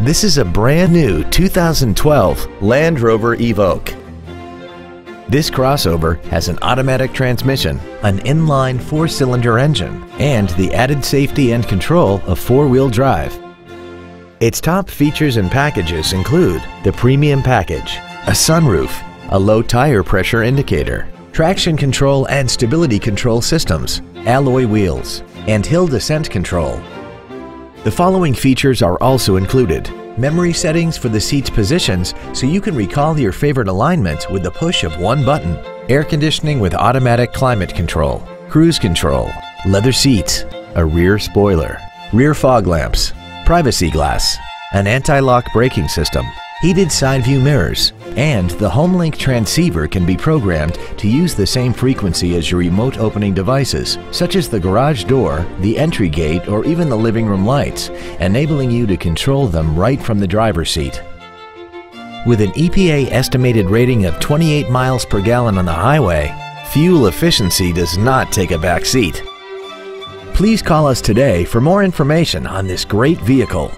This is a brand new 2012 Land Rover Evoque. This crossover has an automatic transmission, an inline four-cylinder engine, and the added safety and control of four-wheel drive. Its top features and packages include the Premium Package, a sunroof, a low tire pressure indicator, traction control and stability control systems, alloy wheels, and hill descent control. The following features are also included. Memory settings for the seat's positions so you can recall your favorite alignment with the push of one button. Air conditioning with automatic climate control, cruise control, leather seats, a rear spoiler, rear fog lamps, privacy glass, an anti-lock braking system, heated side view mirrors, and the HomeLink transceiver can be programmed to use the same frequency as your remote opening devices, such as the garage door, the entry gate, or even the living room lights, enabling you to control them right from the driver's seat. With an EPA estimated rating of 28 miles per gallon on the highway, fuel efficiency does not take a back seat. Please call us today for more information on this great vehicle.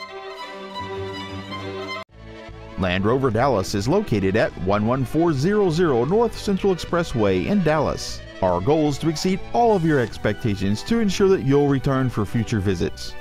Land Rover Dallas is located at 11400 North Central Expressway in Dallas. Our goal is to exceed all of your expectations to ensure that you'll return for future visits.